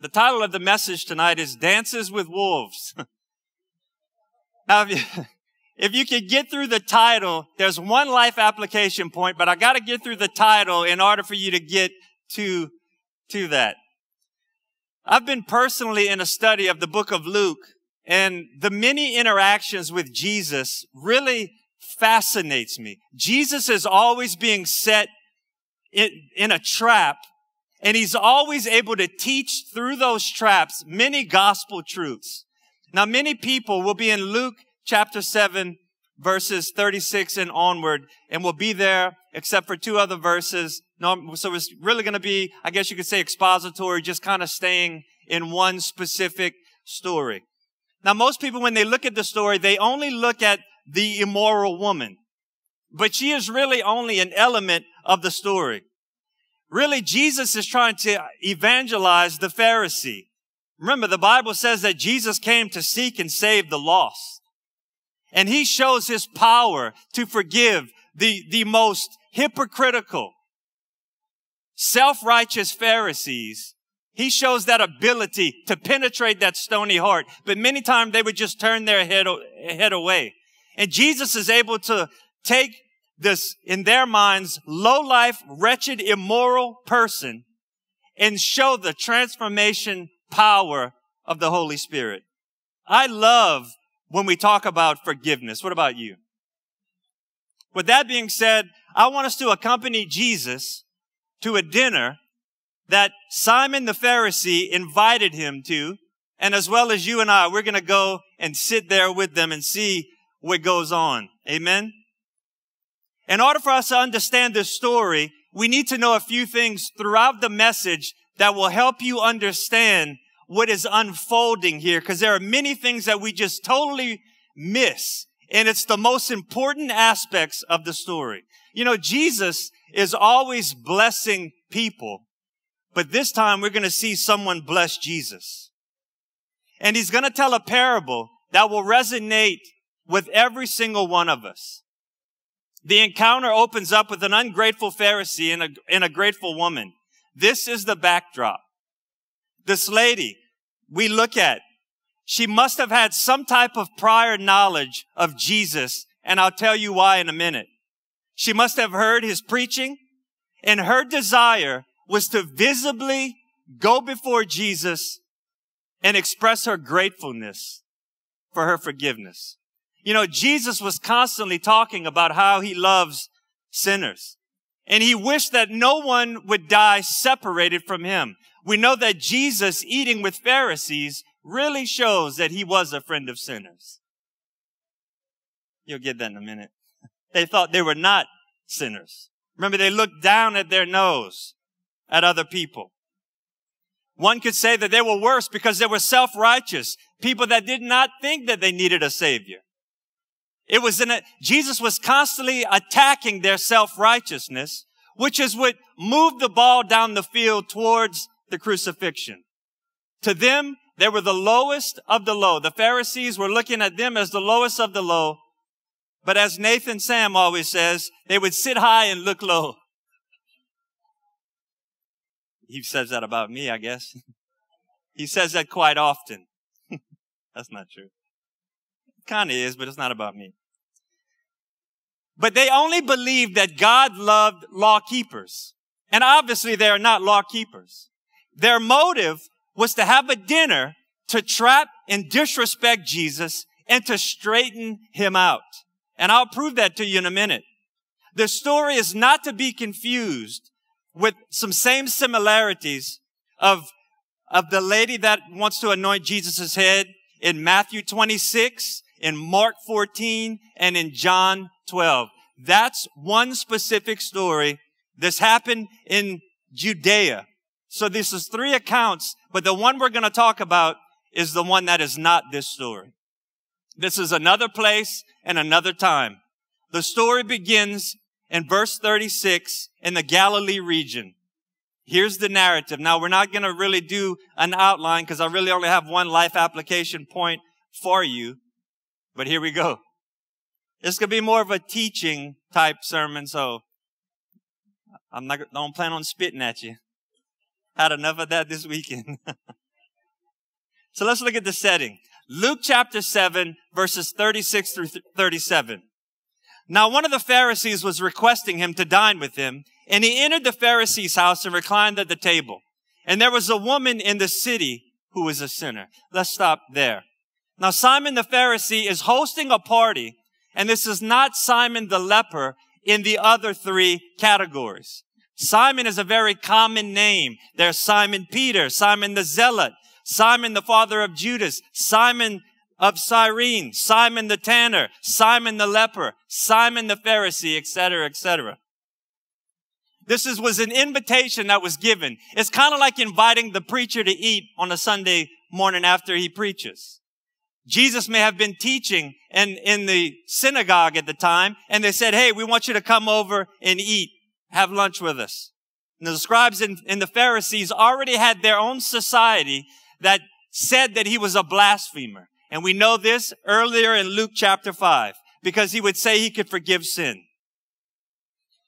The title of the message tonight is Dances with Wolves. now, if you, if you could get through the title, there's one life application point, but I got to get through the title in order for you to get to, to that. I've been personally in a study of the book of Luke and the many interactions with Jesus really fascinates me. Jesus is always being set in, in a trap and he's always able to teach through those traps many gospel truths. Now, many people will be in Luke chapter 7, verses 36 and onward, and we'll be there except for two other verses. So it's really going to be, I guess you could say expository, just kind of staying in one specific story. Now, most people, when they look at the story, they only look at the immoral woman, but she is really only an element of the story. Really, Jesus is trying to evangelize the Pharisee. Remember, the Bible says that Jesus came to seek and save the lost. And he shows his power to forgive the, the most hypocritical, self-righteous Pharisees. He shows that ability to penetrate that stony heart. But many times they would just turn their head, head away. And Jesus is able to take this, in their minds, low life, wretched, immoral person and show the transformation power of the Holy Spirit. I love when we talk about forgiveness. What about you? With that being said, I want us to accompany Jesus to a dinner that Simon the Pharisee invited him to. And as well as you and I, we're going to go and sit there with them and see what goes on. Amen. In order for us to understand this story, we need to know a few things throughout the message that will help you understand what is unfolding here because there are many things that we just totally miss. And it's the most important aspects of the story. You know, Jesus is always blessing people, but this time we're going to see someone bless Jesus. And he's going to tell a parable that will resonate with every single one of us. The encounter opens up with an ungrateful Pharisee and a, and a grateful woman. This is the backdrop. This lady we look at, she must have had some type of prior knowledge of Jesus, and I'll tell you why in a minute. She must have heard his preaching, and her desire was to visibly go before Jesus and express her gratefulness for her forgiveness. You know, Jesus was constantly talking about how he loves sinners. And he wished that no one would die separated from him. We know that Jesus eating with Pharisees really shows that he was a friend of sinners. You'll get that in a minute. They thought they were not sinners. Remember, they looked down at their nose at other people. One could say that they were worse because they were self-righteous, people that did not think that they needed a savior. It was in a, Jesus was constantly attacking their self-righteousness, which is what moved the ball down the field towards the crucifixion. To them, they were the lowest of the low. The Pharisees were looking at them as the lowest of the low. But as Nathan Sam always says, they would sit high and look low. He says that about me, I guess. he says that quite often. That's not true. Kind of is, but it's not about me. But they only believed that God loved law keepers. And obviously they are not law keepers. Their motive was to have a dinner to trap and disrespect Jesus and to straighten him out. And I'll prove that to you in a minute. The story is not to be confused with some same similarities of, of the lady that wants to anoint Jesus' head in Matthew 26, in Mark 14, and in John 12. That's one specific story. This happened in Judea. So this is three accounts, but the one we're going to talk about is the one that is not this story. This is another place and another time. The story begins in verse 36 in the Galilee region. Here's the narrative. Now we're not going to really do an outline because I really only have one life application point for you. But here we go. Going to be more of a teaching type sermon, so I'm not, don't plan on spitting at you. Had enough of that this weekend. So let's look at the setting. Luke chapter 7, verses 36 through 37. Now one of the Pharisees was requesting him to dine with him, and he entered the Pharisee's house and reclined at the table. And there was a woman in the city who was a sinner. Let's stop there. Now Simon the Pharisee is hosting a party, and this is not Simon the leper in the other three categories. Simon is a very common name. There's Simon Peter, Simon the Zealot, Simon the father of Judas, Simon of Cyrene, Simon the tanner, Simon the leper, Simon the Pharisee, etc., etc. This is, was an invitation that was given. It's kind of like inviting the preacher to eat on a Sunday morning after he preaches. Jesus may have been teaching in, in the synagogue at the time, and they said, Hey, we want you to come over and eat, have lunch with us. And the scribes and, and the Pharisees already had their own society that said that he was a blasphemer. And we know this earlier in Luke chapter 5 because he would say he could forgive sin.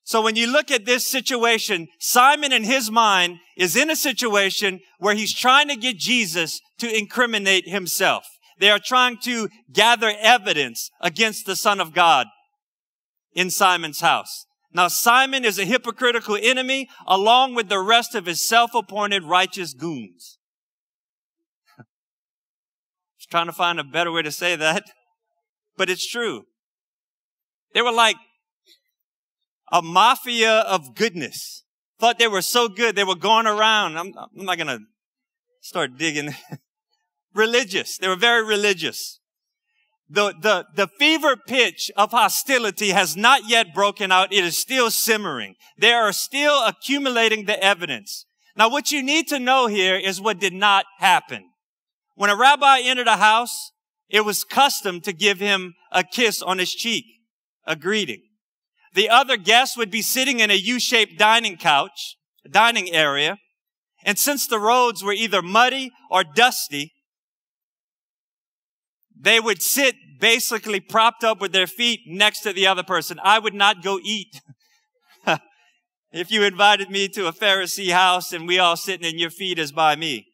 So when you look at this situation, Simon in his mind is in a situation where he's trying to get Jesus to incriminate himself. They are trying to gather evidence against the Son of God in Simon's house. Now Simon is a hypocritical enemy along with the rest of his self-appointed righteous goons Just trying to find a better way to say that, but it's true. They were like a mafia of goodness. Thought they were so good. They were going around. I'm, I'm not going to start digging. religious. They were very religious. The, the, the fever pitch of hostility has not yet broken out. It is still simmering. They are still accumulating the evidence. Now, what you need to know here is what did not happen. When a rabbi entered a house, it was custom to give him a kiss on his cheek, a greeting. The other guests would be sitting in a U-shaped dining couch, dining area. And since the roads were either muddy or dusty, they would sit basically propped up with their feet next to the other person. I would not go eat. if you invited me to a Pharisee house and we all sitting and your feet is by me.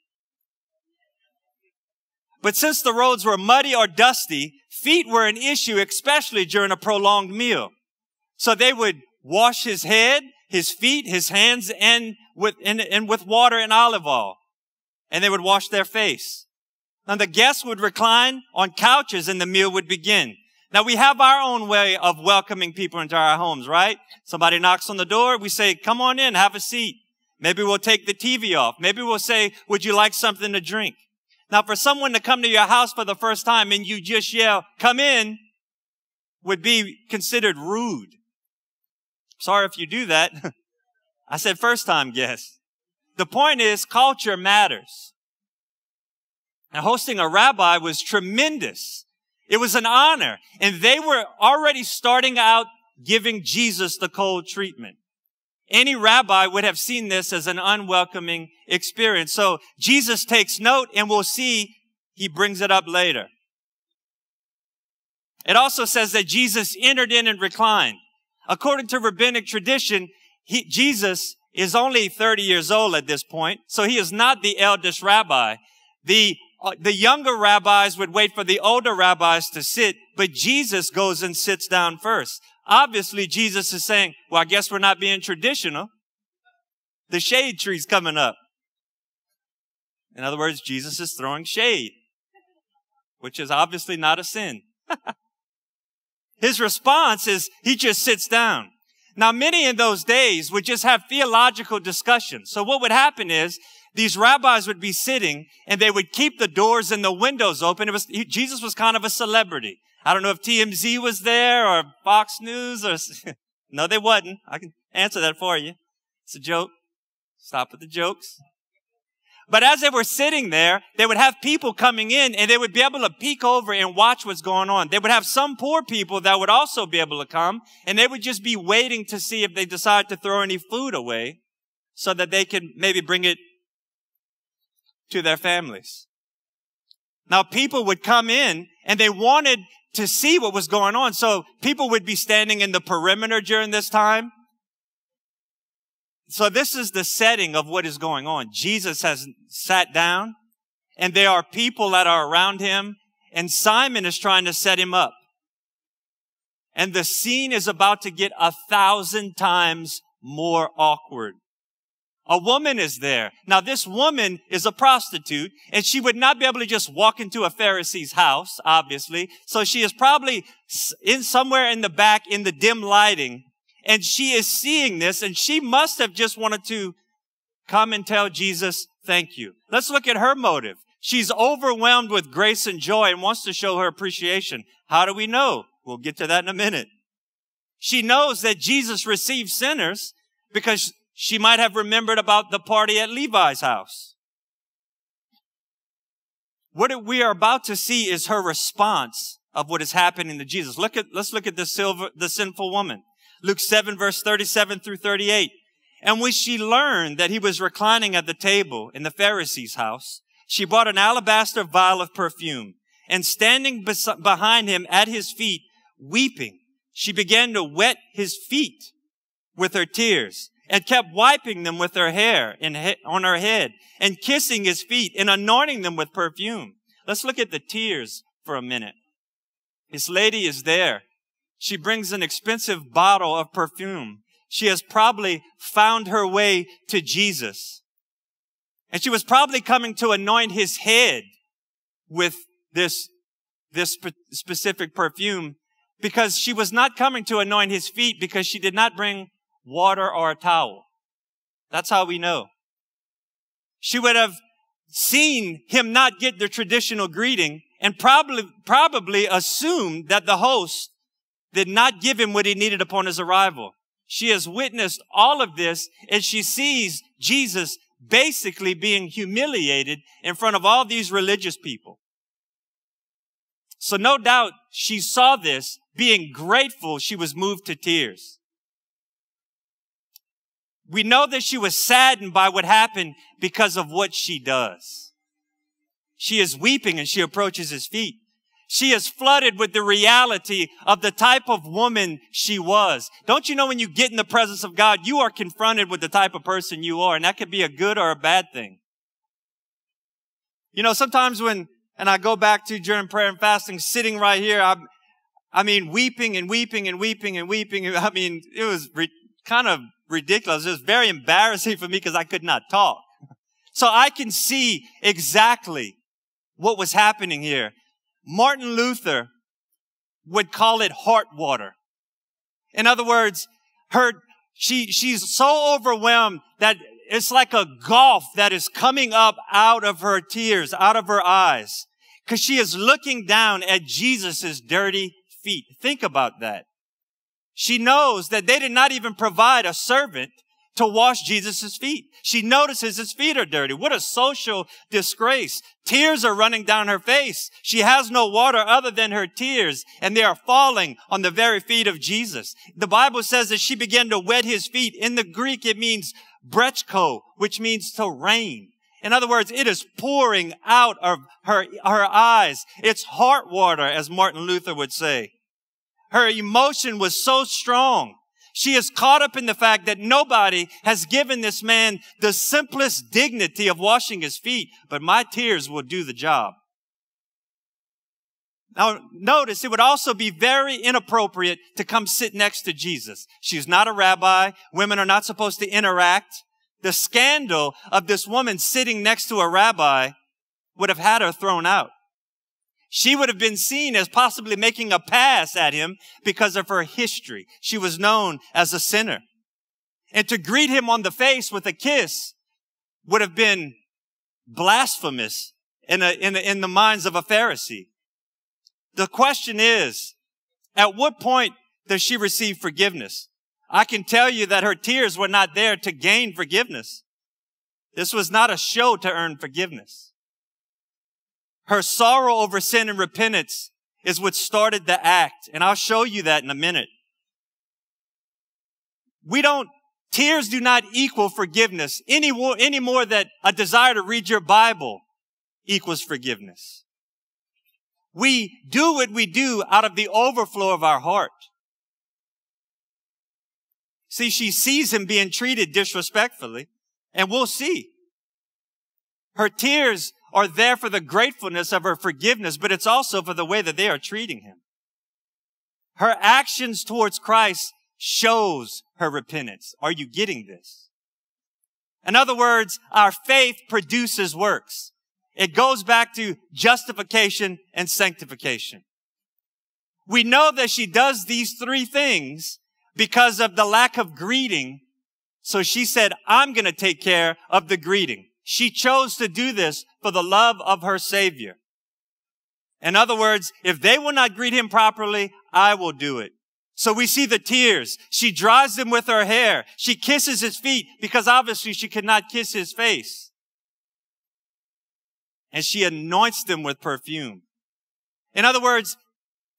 But since the roads were muddy or dusty, feet were an issue, especially during a prolonged meal. So they would wash his head, his feet, his hands, and with, and, and with water and olive oil. And they would wash their face. And the guests would recline on couches and the meal would begin. Now we have our own way of welcoming people into our homes, right? Somebody knocks on the door. We say, come on in, have a seat. Maybe we'll take the TV off. Maybe we'll say, would you like something to drink? Now, for someone to come to your house for the first time and you just yell, come in, would be considered rude. Sorry if you do that. I said first time guest. The point is culture matters. And hosting a rabbi was tremendous. It was an honor. And they were already starting out giving Jesus the cold treatment. Any rabbi would have seen this as an unwelcoming experience. So Jesus takes note and we'll see he brings it up later. It also says that Jesus entered in and reclined. According to rabbinic tradition, he, Jesus is only 30 years old at this point, so he is not the eldest rabbi. The, Uh, the younger rabbis would wait for the older rabbis to sit, but Jesus goes and sits down first. Obviously, Jesus is saying, well, I guess we're not being traditional. The shade tree's coming up. In other words, Jesus is throwing shade, which is obviously not a sin. His response is he just sits down. Now, many in those days would just have theological discussions. So what would happen is these rabbis would be sitting and they would keep the doors and the windows open. It was, Jesus was kind of a celebrity. I don't know if TMZ was there or Fox News or, no, they wasn't. I can answer that for you. It's a joke. Stop with the jokes. But as they were sitting there, they would have people coming in and they would be able to peek over and watch what's going on. They would have some poor people that would also be able to come and they would just be waiting to see if they decide to throw any food away so that they could maybe bring it to their families. Now people would come in and they wanted to see what was going on. So people would be standing in the perimeter during this time. So this is the setting of what is going on. Jesus has sat down and there are people that are around him, and Simon is trying to set him up. And the scene is about to get a thousand times more awkward. A woman is there. Now this woman is a prostitute and she would not be able to just walk into a Pharisee's house, obviously. So she is probably in somewhere in the back in the dim lighting and she is seeing this and she must have just wanted to come and tell Jesus, thank you. Let's look at her motive. She's overwhelmed with grace and joy and wants to show her appreciation. How do we know? We'll get to that in a minute. She knows that Jesus receives sinners because she might have remembered about the party at Levi's house. What we are about to see is her response of what is happening to Jesus. Look at, let's look at the silver, the sinful woman. Luke 7 verse 37 through 38. And when she learned that he was reclining at the table in the Pharisee's house, she brought an alabaster vial of perfume and standing bes- behind him at his feet, weeping, she began to wet his feet with her tears and kept wiping them with her hair he- on her head and kissing his feet and anointing them with perfume. Let's look at the tears for a minute. This lady is there. She brings an expensive bottle of perfume. She has probably found her way to Jesus. And she was probably coming to anoint his head with this, this specific perfume because she was not coming to anoint his feet because she did not bring water or a towel. That's how we know. She would have seen him not get the traditional greeting and probably, probably assumed that the host did not give him what he needed upon his arrival. She has witnessed all of this and she sees Jesus basically being humiliated in front of all these religious people. So no doubt she saw this, being grateful, she was moved to tears. We know that she was saddened by what happened because of what she does. She is weeping and she approaches his feet. She is flooded with the reality of the type of woman she was. Don't you know when you get in the presence of God, you are confronted with the type of person you are, and that could be a good or a bad thing. You know, sometimes when and I go back to during prayer and fasting, sitting right here. I, I mean, weeping and weeping and weeping and weeping. I mean, it was re- kind of ridiculous. It was very embarrassing for me because I could not talk. So I can see exactly what was happening here. Martin Luther would call it heart water. In other words, her, she, she's so overwhelmed that it's like a gulf that is coming up out of her tears, out of her eyes. Cause she is looking down at Jesus' dirty feet. Think about that. She knows that they did not even provide a servant to wash Jesus' feet. She notices his feet are dirty. What a social disgrace. Tears are running down her face. She has no water other than her tears, and they are falling on the very feet of Jesus. The Bible says that she began to wet his feet. In the Greek, it means brecho, which means to rain. In other words, it is pouring out of her, her eyes. It's heart water, as Martin Luther would say. Her emotion was so strong. She is caught up in the fact that nobody has given this man the simplest dignity of washing his feet, but my tears will do the job. Now, notice it would also be very inappropriate to come sit next to Jesus. She's not a rabbi. Women are not supposed to interact. The scandal of this woman sitting next to a rabbi would have had her thrown out. She would have been seen as possibly making a pass at him because of her history. She was known as a sinner. And to greet him on the face with a kiss would have been blasphemous in, a, in, a, in the minds of a Pharisee. The question is, at what point does she receive forgiveness? I can tell you that her tears were not there to gain forgiveness. This was not a show to earn forgiveness. Her sorrow over sin and repentance is what started the act. And I'll show you that in a minute. We don't, tears do not equal forgiveness any more, any more that a desire to read your Bible equals forgiveness. We do what we do out of the overflow of our heart. See, she sees him being treated disrespectfully, and we'll see. Her tears are there for the gratefulness of her forgiveness, but it's also for the way that they are treating him. Her actions towards Christ shows her repentance. Are you getting this? In other words, our faith produces works. It goes back to justification and sanctification. We know that she does these three things because of the lack of greeting. So she said, I'm going to take care of the greeting. She chose to do this for the love of her Savior. In other words, if they will not greet him properly, I will do it. So we see the tears. She dries them with her hair. She kisses his feet because obviously she could not kiss his face. And she anoints them with perfume. In other words,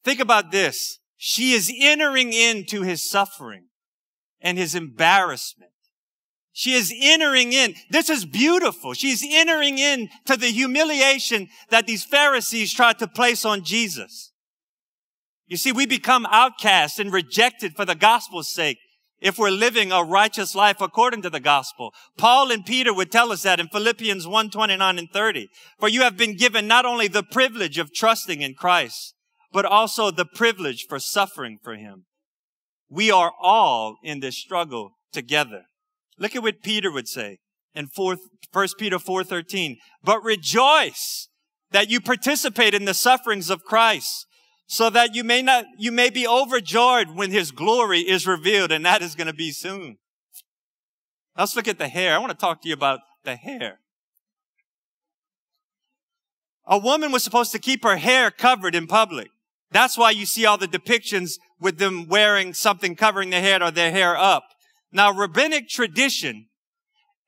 think about this. She is entering into his suffering and his embarrassment. She is entering in. This is beautiful. She's entering in to the humiliation that these Pharisees tried to place on Jesus. You see, we become outcasts and rejected for the gospel's sake if we're living a righteous life according to the gospel. Paul and Peter would tell us that in Philippians 1, 29 and 30. For you have been given not only the privilege of trusting in Christ, but also the privilege for suffering for him. We are all in this struggle together. Look at what Peter would say in 4, 1 Peter 4:13. But rejoice that you participate in the sufferings of Christ, so that you may not you may be overjoyed when his glory is revealed, and that is going to be soon. Let's look at the hair. I want to talk to you about the hair. A woman was supposed to keep her hair covered in public. That's why you see all the depictions with them wearing something covering their head or their hair up. Now, rabbinic tradition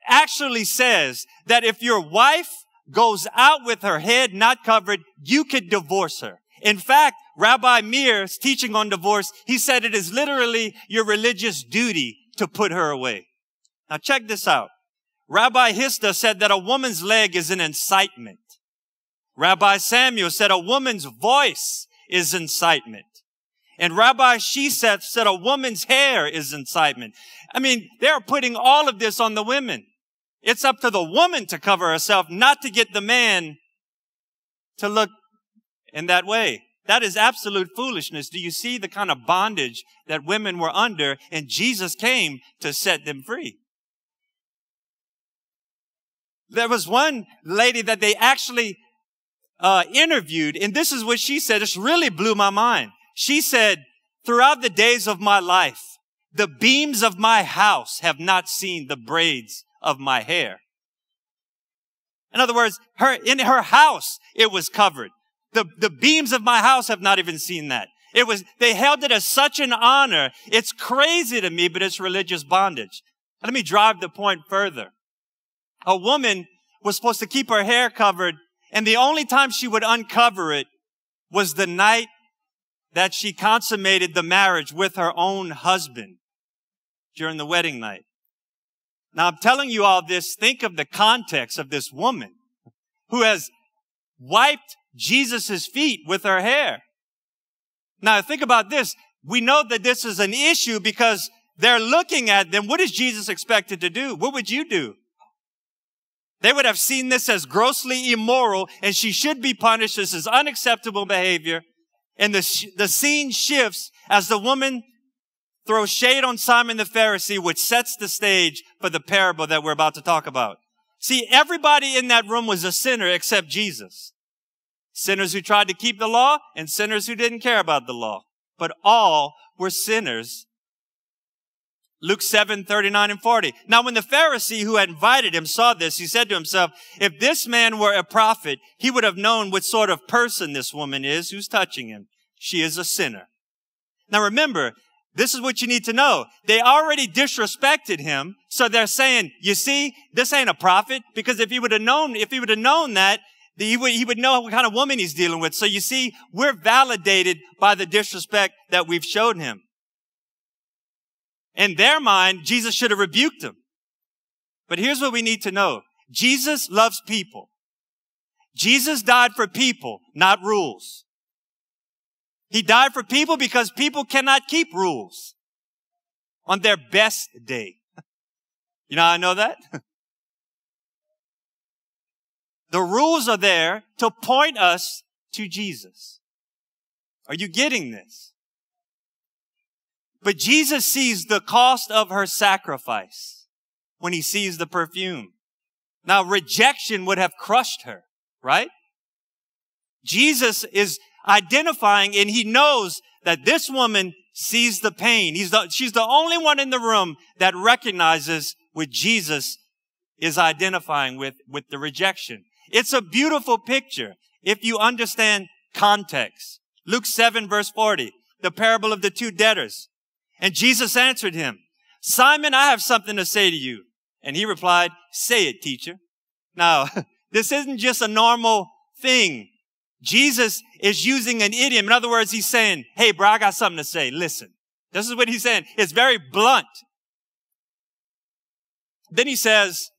actually says that if your wife goes out with her head not covered, you could divorce her. In fact, Rabbi Meir's teaching on divorce, he said it is literally your religious duty to put her away. Now check this out. Rabbi Hisda said that a woman's leg is an incitement. Rabbi Samuel said a woman's voice is incitement. And Rabbi Sheseth said a woman's hair is incitement. I mean, they're putting all of this on the women. It's up to the woman to cover herself, not to get the man to look in that way. That is absolute foolishness. Do you see the kind of bondage that women were under? And Jesus came to set them free. There was one lady that they actually uh, interviewed, and this is what she said. This really blew my mind. She said, throughout the days of my life, the beams of my house have not seen the braids of my hair. In other words, her, in her house, it was covered. The, the beams of my house have not even seen that. It was, they held it as such an honor. It's crazy to me, but it's religious bondage. Let me drive the point further. A woman was supposed to keep her hair covered, and the only time she would uncover it was the night that she consummated the marriage with her own husband during the wedding night. Now I'm telling you all this, think of the context of this woman who has wiped Jesus' feet with her hair. Now think about this. We know that this is an issue because they're looking at them. What is Jesus expected to do? What would you do? They would have seen this as grossly immoral and she should be punished. This is unacceptable behavior. And the, the scene shifts as the woman throws shade on Simon the Pharisee, which sets the stage for the parable that we're about to talk about. See, everybody in that room was a sinner except Jesus. Sinners who tried to keep the law and sinners who didn't care about the law. But all were sinners Luke 7, 39 and 40. Now when the Pharisee who had invited him saw this, he said to himself, if this man were a prophet, he would have known what sort of person this woman is who's touching him. She is a sinner. Now remember, this is what you need to know. They already disrespected him. So they're saying, you see, this ain't a prophet because if he would have known, if he would have known that, he would, he would know what kind of woman he's dealing with. So you see, we're validated by the disrespect that we've showed him. In their mind, Jesus should have rebuked them. But here's what we need to know. Jesus loves people. Jesus died for people, not rules. He died for people because people cannot keep rules on their best day. You know I know that? The rules are there to point us to Jesus. Are you getting this? But Jesus sees the cost of her sacrifice when he sees the perfume. Now rejection would have crushed her, right? Jesus is identifying and he knows that this woman sees the pain. He's the, she's the only one in the room that recognizes what Jesus is identifying with, with the rejection. It's a beautiful picture if you understand context. Luke 7 verse 40, the parable of the two debtors. And Jesus answered him, Simon, I have something to say to you. And he replied, say it, teacher. Now, this isn't just a normal thing. Jesus is using an idiom. In other words, he's saying, Hey, bro, I got something to say. Listen. This is what he's saying. It's very blunt. Then he says,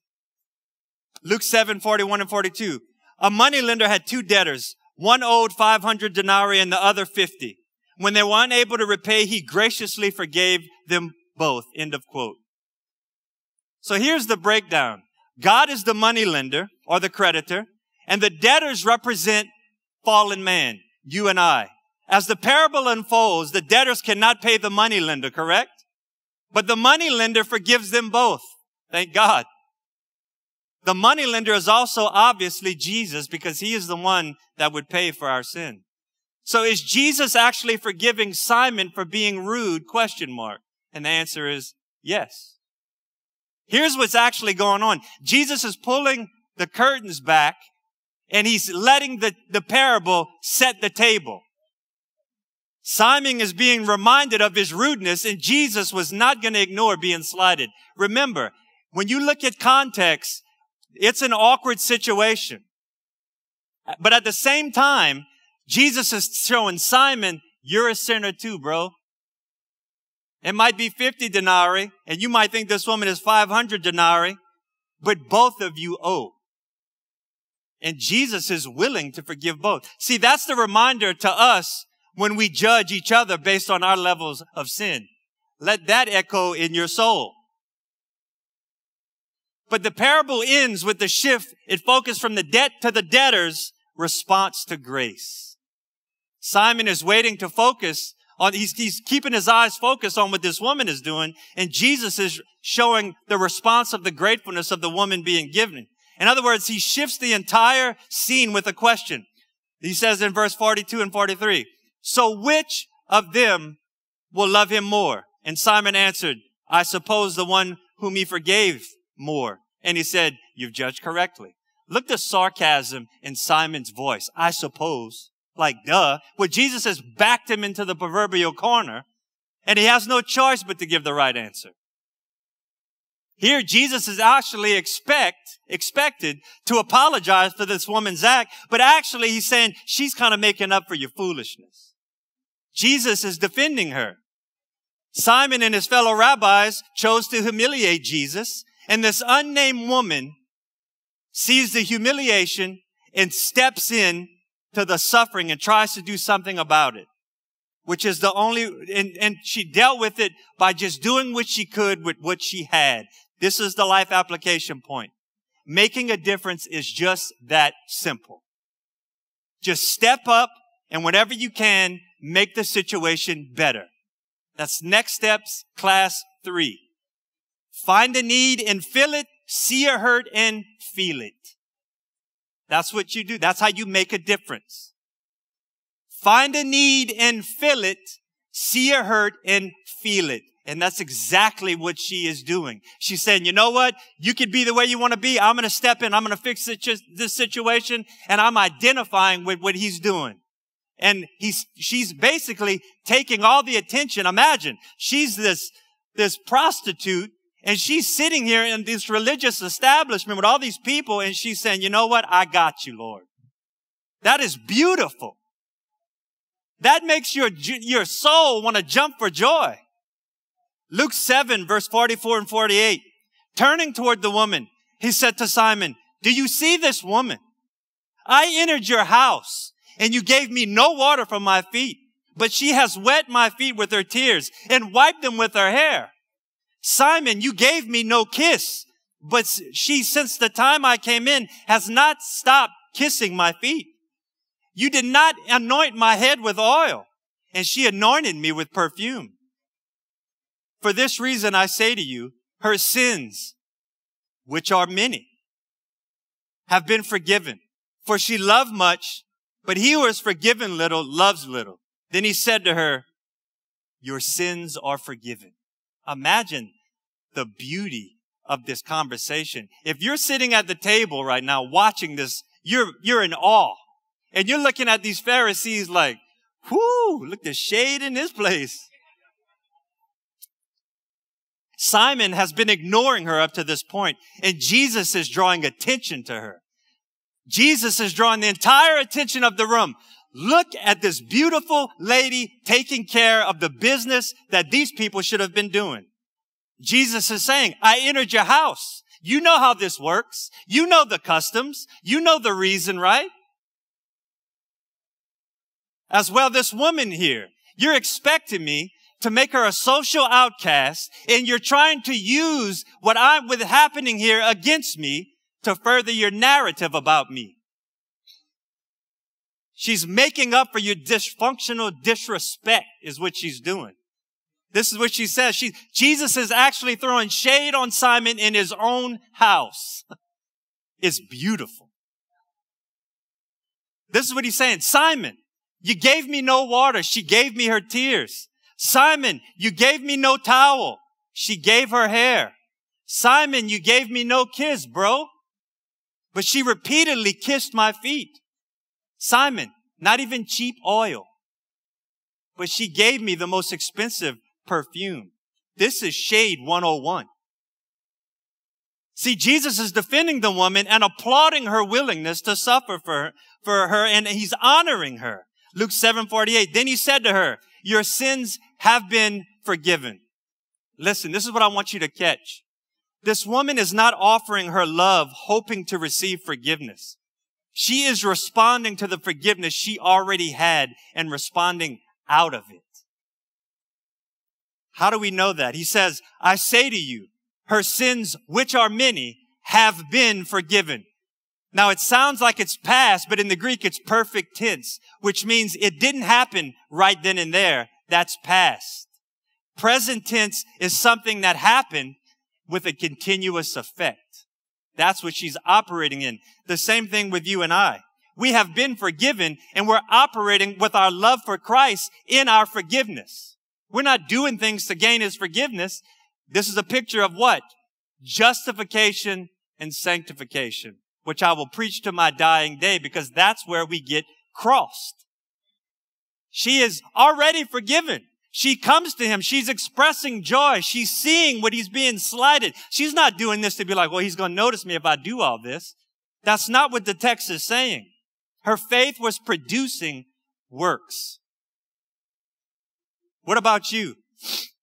Luke 7, 41 and 42. A moneylender had two debtors. One owed 500 denarii and the other 50. When they were unable to repay, he graciously forgave them both. End of quote. So here's the breakdown. God is the moneylender or the creditor, and the debtors represent fallen man, you and I. As the parable unfolds, the debtors cannot pay the moneylender, correct? But the moneylender forgives them both. Thank God. The moneylender is also obviously Jesus because he is the one that would pay for our sin. So is Jesus actually forgiving Simon for being rude? Question mark. And the answer is yes. Here's what's actually going on. Jesus is pulling the curtains back and he's letting the, the parable set the table. Simon is being reminded of his rudeness and Jesus was not going to ignore being slighted. Remember, when you look at context, it's an awkward situation. But at the same time, Jesus is showing Simon, you're a sinner too, bro. It might be 50 denarii, and you might think this woman is 500 denarii, but both of you owe. And Jesus is willing to forgive both. See, that's the reminder to us when we judge each other based on our levels of sin. Let that echo in your soul. But the parable ends with the shift. It focused from the debt to the debtor's response to grace. Simon is waiting to focus on, he's, he's keeping his eyes focused on what this woman is doing. And Jesus is showing the response of the gratefulness of the woman being given. In other words, he shifts the entire scene with a question. He says in verse 42 and 43, so which of them will love him more? And Simon answered, I suppose the one whom he forgave more. And he said, you've judged correctly. Look the sarcasm in Simon's voice. I suppose. Like, duh. Well, Jesus has backed him into the proverbial corner and he has no choice but to give the right answer. Here, Jesus is actually expect, expected to apologize for this woman's act, but actually he's saying she's kind of making up for your foolishness. Jesus is defending her. Simon and his fellow rabbis chose to humiliate Jesus, and this unnamed woman sees the humiliation and steps in to the suffering and tries to do something about it, which is the only, and, and she dealt with it by just doing what she could with what she had. This is the life application point. Making a difference is just that simple. Just step up and whenever you can, make the situation better. That's next steps, class three. Find a need and fill it, see a hurt and feel it. That's what you do. That's how you make a difference. Find a need and fill it, see a hurt and feel it. And that's exactly what she is doing. She's saying, you know what? You could be the way you want to be. I'm going to step in. I'm going to fix this situation. And I'm identifying with what he's doing. And he's, she's basically taking all the attention. Imagine she's this, this prostitute and she's sitting here in this religious establishment with all these people and she's saying, you know what? I got you, Lord. That is beautiful. That makes your, your soul want to jump for joy. Luke 7 verse 44 and 48. Turning toward the woman, he said to Simon, do you see this woman? I entered your house and you gave me no water from my feet, but she has wet my feet with her tears and wiped them with her hair. Simon, you gave me no kiss, But she, since the time I came in, has not stopped kissing my feet. You did not anoint my head with oil, and she anointed me with perfume. For this reason I say to you, her sins, which are many, have been forgiven. For she loved much, but he who is forgiven little loves little. Then he said to her, your sins are forgiven. Imagine the beauty of this conversation. If you're sitting at the table right now watching this, you're, you're in awe. And you're looking at these Pharisees like, whoo, look the shade in this place. Simon has been ignoring her up to this point, and Jesus is drawing attention to her. Jesus is drawing the entire attention of the room. Look at this beautiful lady taking care of the business that these people should have been doing. Jesus is saying, I entered your house. You know how this works. You know the customs. You know the reason, right? As well, this woman here, you're expecting me to make her a social outcast and you're trying to use what I'm with happening here against me to further your narrative about me. She's making up for your dysfunctional disrespect is what she's doing. This is what she says. She, Jesus is actually throwing shade on Simon in his own house. It's beautiful. This is what he's saying. Simon, you gave me no water. She gave me her tears. Simon, you gave me no towel. She gave her hair. Simon, you gave me no kiss, bro. But she repeatedly kissed my feet. Simon, not even cheap oil. But she gave me the most expensive perfume. This is shade 101. See, Jesus is defending the woman and applauding her willingness to suffer for, for her, and he's honoring her. Luke 7:48. Then he said to her, "Your sins have been forgiven." Listen, this is what I want you to catch. This woman is not offering her love hoping to receive forgiveness. She is responding to the forgiveness she already had and responding out of it. How do we know that? He says, I say to you, her sins, which are many, have been forgiven. Now it sounds like it's past, but in the Greek it's perfect tense, which means it didn't happen right then and there. That's past. Present tense is something that happened with a continuous effect. That's what she's operating in. The same thing with you and I. We have been forgiven and we're operating with our love for Christ in our forgiveness. We're not doing things to gain his forgiveness. This is a picture of what? Justification and sanctification, which I will preach to my dying day because that's where we get crossed. She is already forgiven. She comes to him. She's expressing joy. She's seeing what he's being slighted. She's not doing this to be like, well, he's going to notice me if I do all this. That's not what the text is saying. Her faith was producing works. What about you?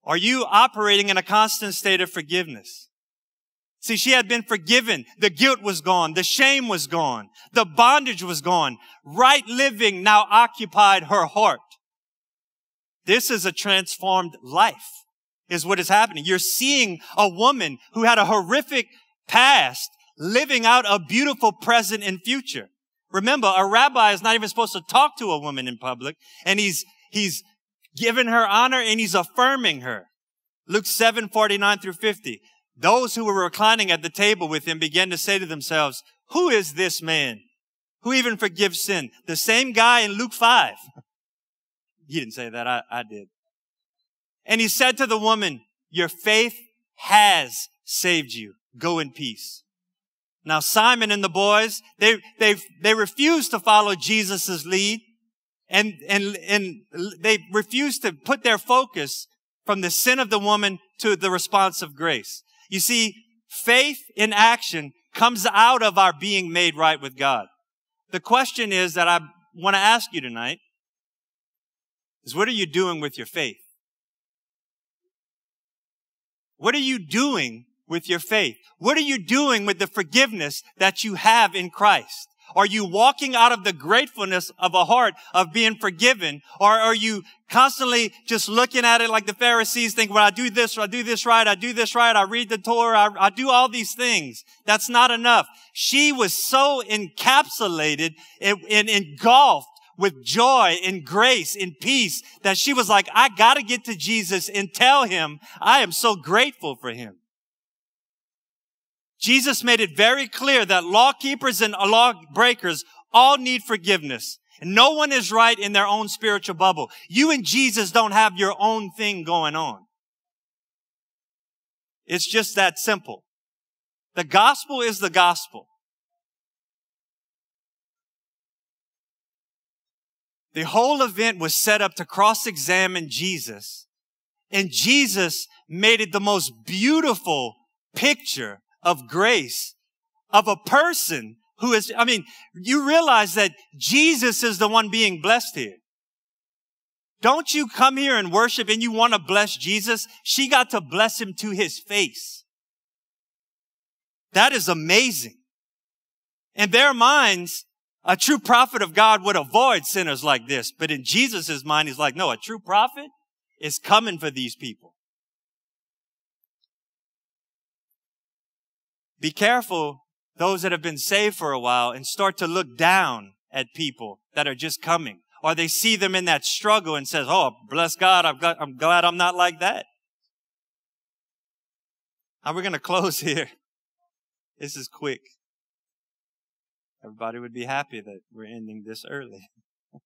Are you operating in a constant state of forgiveness? See, she had been forgiven. The guilt was gone. The shame was gone. The bondage was gone. Right living now occupied her heart. This is a transformed life is what is happening. You're seeing a woman who had a horrific past living out a beautiful present and future. Remember, a rabbi is not even supposed to talk to a woman in public and he's, he's given her honor and he's affirming her. Luke 7, 49 through 50. Those who were reclining at the table with him began to say to themselves, who is this man who even forgives sin? The same guy in Luke 5. He didn't say that. I, I did. And he said to the woman, your faith has saved you. Go in peace. Now Simon and the boys, they, they, they refused to follow Jesus' lead and, and, and they refused to put their focus from the sin of the woman to the response of grace. You see, faith in action comes out of our being made right with God. The question is that I want to ask you tonight is what are you doing with your faith? What are you doing with your faith? What are you doing with the forgiveness that you have in Christ? Are you walking out of the gratefulness of a heart of being forgiven? Or are you constantly just looking at it like the Pharisees think, well, I do this, I do this right, I do this right, I read the Torah, I, I do all these things. That's not enough. She was so encapsulated and, and engulfed with joy and grace and peace that she was like, I gotta get to Jesus and tell him I am so grateful for him. Jesus made it very clear that law keepers and law breakers all need forgiveness. And no one is right in their own spiritual bubble. You and Jesus don't have your own thing going on. It's just that simple. The gospel is the gospel. The whole event was set up to cross-examine Jesus. And Jesus made it the most beautiful picture of grace of a person who is, I mean, you realize that Jesus is the one being blessed here. Don't you come here and worship and you want to bless Jesus? She got to bless him to his face. That is amazing. In their minds, a true prophet of God would avoid sinners like this. But in Jesus' mind, he's like, no, a true prophet is coming for these people. Be careful, those that have been saved for a while, and start to look down at people that are just coming. Or they see them in that struggle and says, oh, bless God, I've got, I'm glad I'm not like that. Now we're going to close here. This is quick. Everybody would be happy that we're ending this early.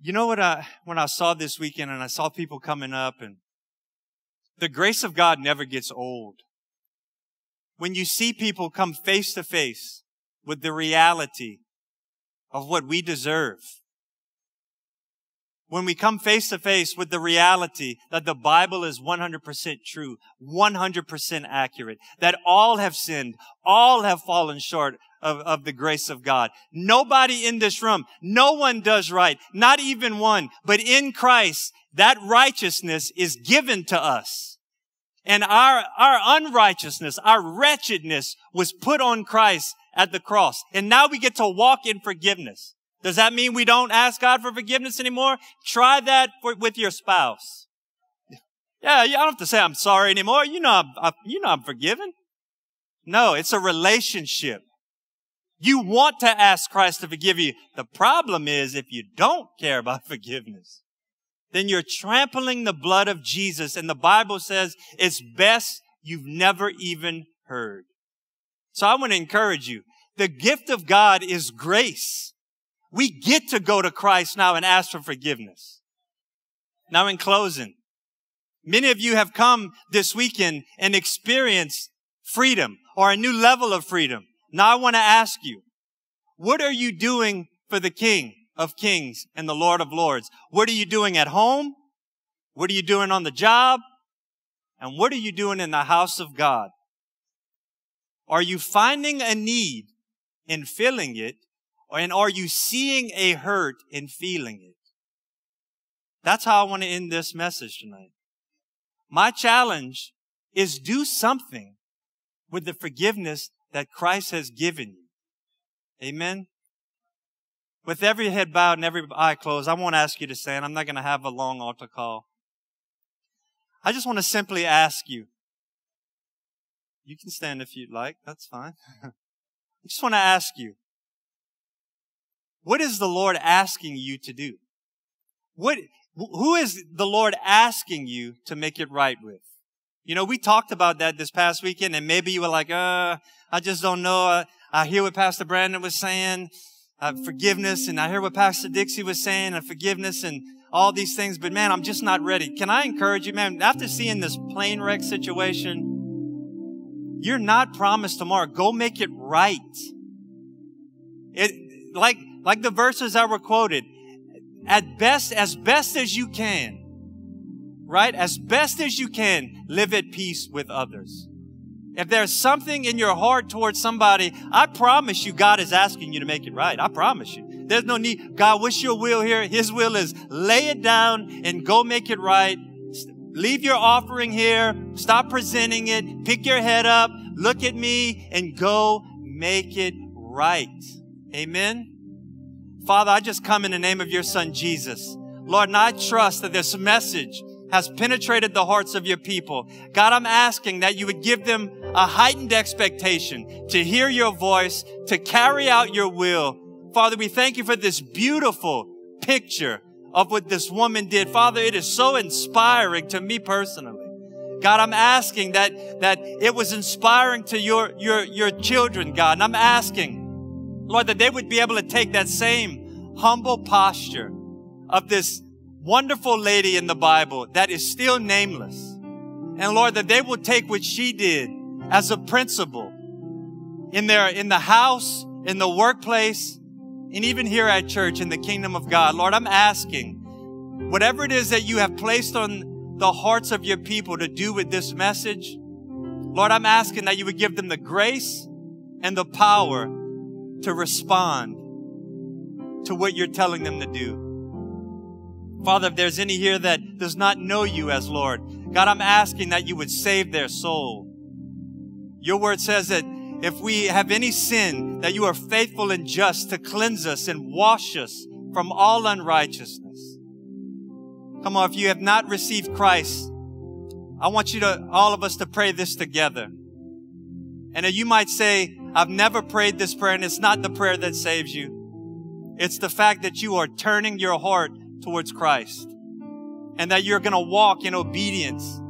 you know what I, when I saw this weekend and I saw people coming up and the grace of God never gets old. When you see people come face to face with the reality of what we deserve, when we come face to face with the reality that the Bible is 100% true, 100% accurate, that all have sinned, all have fallen short of, of the grace of God. Nobody in this room, no one does right, not even one, but in Christ, that righteousness is given to us. And our, our unrighteousness, our wretchedness was put on Christ at the cross. And now we get to walk in forgiveness. Does that mean we don't ask God for forgiveness anymore? Try that for, with your spouse. Yeah, you don't have to say I'm sorry anymore. You know, I'm, I, you know I'm forgiven. No, it's a relationship. You want to ask Christ to forgive you. The problem is if you don't care about forgiveness, then you're trampling the blood of Jesus. And the Bible says it's best you've never even heard. So I want to encourage you. The gift of God is grace. We get to go to Christ now and ask for forgiveness. Now in closing, many of you have come this weekend and experienced freedom or a new level of freedom. Now I want to ask you, what are you doing for the King? of kings and the Lord of lords. What are you doing at home? What are you doing on the job? And what are you doing in the house of God? Are you finding a need and filling it? And are you seeing a hurt and feeling it? That's how I want to end this message tonight. My challenge is do something with the forgiveness that Christ has given you. Amen. With every head bowed and every eye closed, I won't ask you to stand. I'm not going to have a long altar call. I just want to simply ask you. You can stand if you'd like. That's fine. I just want to ask you. What is the Lord asking you to do? What, who is the Lord asking you to make it right with? You know, we talked about that this past weekend and maybe you were like, uh, I just don't know. I, I hear what Pastor Brandon was saying uh, forgiveness. And I hear what Pastor Dixie was saying, and forgiveness and all these things. But man, I'm just not ready. Can I encourage you, man? After seeing this plane wreck situation, you're not promised tomorrow. Go make it right. It, like, like the verses that were quoted, at best, as best as you can, right? As best as you can, live at peace with others. If there's something in your heart towards somebody, I promise you God is asking you to make it right. I promise you. There's no need. God, what's your will here? His will is lay it down and go make it right. Leave your offering here. Stop presenting it. Pick your head up. look at me and go make it right. Amen. Father, I just come in the name of your son, Jesus. Lord, and I trust that this message has penetrated the hearts of your people. God, I'm asking that you would give them a heightened expectation to hear your voice, to carry out your will. Father, we thank you for this beautiful picture of what this woman did. Father, it is so inspiring to me personally. God, I'm asking that, that it was inspiring to your, your, your children, God. And I'm asking, Lord, that they would be able to take that same humble posture of this wonderful lady in the Bible that is still nameless. And Lord, that they will take what she did as a principle in their, in the house, in the workplace, and even here at church in the kingdom of God. Lord, I'm asking whatever it is that you have placed on the hearts of your people to do with this message, Lord, I'm asking that you would give them the grace and the power to respond to what you're telling them to do. Father, if there's any here that does not know you as Lord, God, I'm asking that you would save their soul. Your word says that if we have any sin, that you are faithful and just to cleanse us and wash us from all unrighteousness. Come on, if you have not received Christ, I want you to, all of us to pray this together. And you might say, I've never prayed this prayer and it's not the prayer that saves you. It's the fact that you are turning your heart towards Christ and that you're going to walk in obedience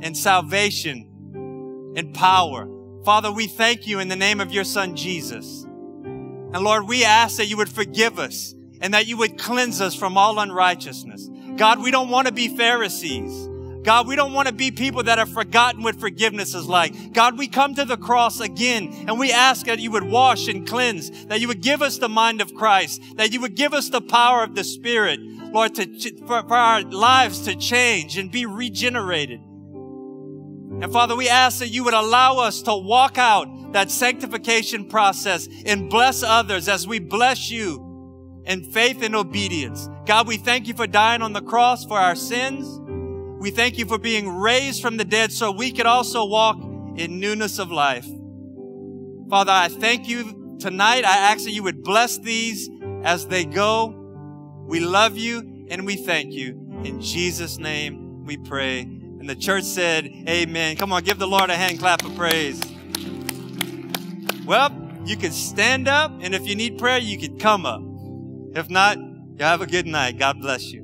and salvation and power. Father, we thank you in the name of your son, Jesus. And Lord, we ask that you would forgive us and that you would cleanse us from all unrighteousness. God, we don't want to be Pharisees. God, we don't want to be people that have forgotten what forgiveness is like. God, we come to the cross again and we ask that you would wash and cleanse, that you would give us the mind of Christ, that you would give us the power of the Spirit, Lord, to, for, for our lives to change and be regenerated. And Father, we ask that you would allow us to walk out that sanctification process and bless others as we bless you in faith and obedience. God, we thank you for dying on the cross for our sins. We thank you for being raised from the dead so we could also walk in newness of life. Father, I thank you tonight. I ask that you would bless these as they go. We love you and we thank you. In Jesus' name we pray. And the church said, Amen. Come on, give the Lord a hand clap of praise. Well, you can stand up, and if you need prayer, you can come up. If not, you have a good night. God bless you.